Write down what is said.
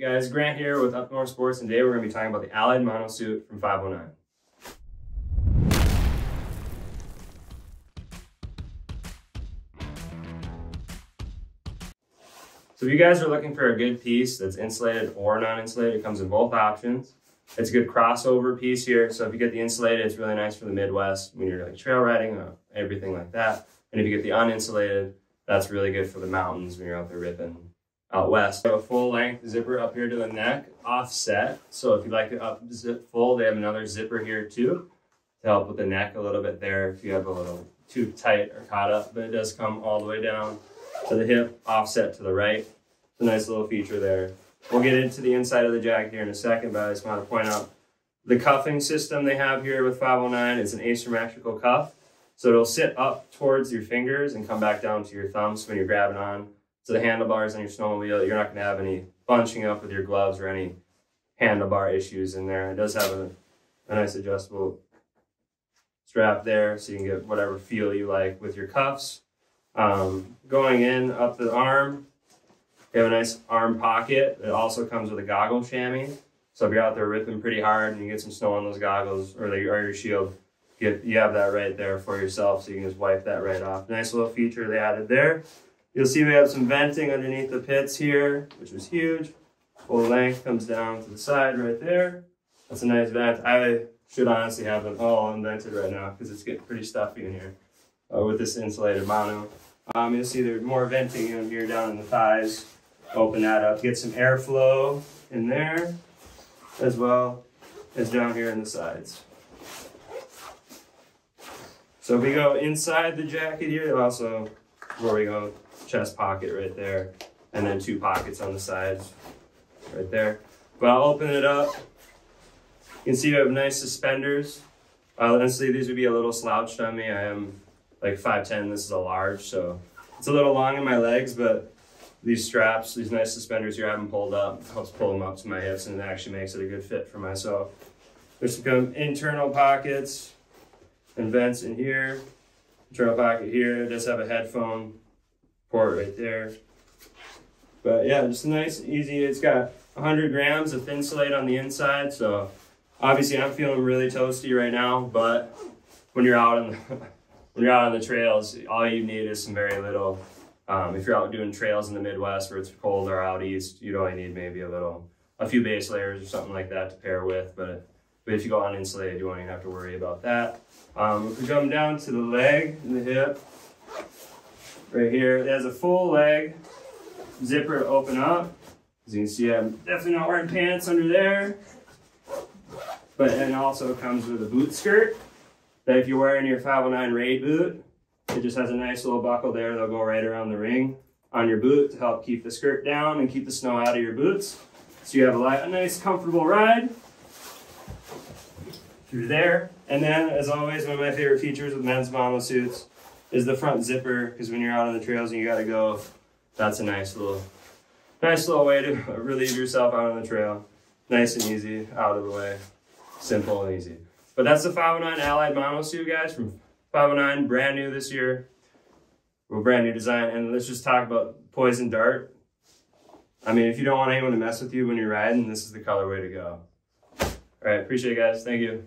guys, Grant here with Up North Sports, and today we're going to be talking about the Allied Monosuit from 509. So if you guys are looking for a good piece that's insulated or non-insulated, it comes in both options. It's a good crossover piece here. So if you get the insulated, it's really nice for the Midwest when you're like trail riding or everything like that. And if you get the uninsulated, that's really good for the mountains when you're out there ripping out west. Have a full length zipper up here to the neck, offset. So if you like it up zip full, they have another zipper here too to help with the neck a little bit there if you have a little too tight or caught up, but it does come all the way down to the hip, offset to the right. It's a nice little feature there. We'll get into the inside of the jacket here in a second, but I just want to point out the cuffing system they have here with 509 is an asymmetrical cuff. So it'll sit up towards your fingers and come back down to your thumbs when you're grabbing on to the handlebars on your snowmobile. You're not going to have any bunching up with your gloves or any handlebar issues in there. It does have a, a nice adjustable strap there so you can get whatever feel you like with your cuffs. Um, going in up the arm, you have a nice arm pocket. It also comes with a goggle chamois. So if you're out there ripping pretty hard and you get some snow on those goggles or, the, or your shield, you, you have that right there for yourself so you can just wipe that right off. Nice little feature they added there. You'll see we have some venting underneath the pits here, which is huge. Full length comes down to the side right there. That's a nice vent. I should honestly have them all invented right now because it's getting pretty stuffy in here uh, with this insulated mono. Um, you'll see there's more venting in here down in the thighs. Open that up, get some airflow in there as well as down here in the sides. So if we go inside the jacket here, also where we go chest pocket right there, and then two pockets on the sides right there. But I'll open it up. You can see we have nice suspenders. Uh, honestly, these would be a little slouched on me. I am like 5'10", this is a large, so it's a little long in my legs, but these straps, these nice suspenders here, I have pulled up, helps pull them up to my hips, and it actually makes it a good fit for myself. There's some internal pockets and vents in here. Internal pocket here, it does have a headphone port right there. But yeah, just nice, easy. It's got 100 grams of Thinsulate on the inside, so obviously I'm feeling really toasty right now, but when you're out on the, when you're out on the trails, all you need is some very little. Um, if you're out doing trails in the Midwest where it's cold or out east, you'd only need maybe a little, a few base layers or something like that to pair with. But, but if you go uninsulated, you won't even have to worry about that. Um, if we come down to the leg and the hip, right here. It has a full leg zipper open up. As you can see, I'm definitely not wearing pants under there. But it also comes with a boot skirt that if you're wearing your 509 Raid boot, it just has a nice little buckle there that'll go right around the ring on your boot to help keep the skirt down and keep the snow out of your boots. So you have a, light, a nice comfortable ride through there. And then, as always, one of my favorite features with men's mono suits is the front zipper because when you're out on the trails and you gotta go, that's a nice little, nice little way to relieve yourself out on the trail. Nice and easy, out of the way, simple and easy. But that's the 509 Allied Mono Suit, guys, from 509, brand new this year. Well, brand new design. And let's just talk about Poison Dart. I mean, if you don't want anyone to mess with you when you're riding, this is the colorway to go. All right, appreciate it, guys. Thank you.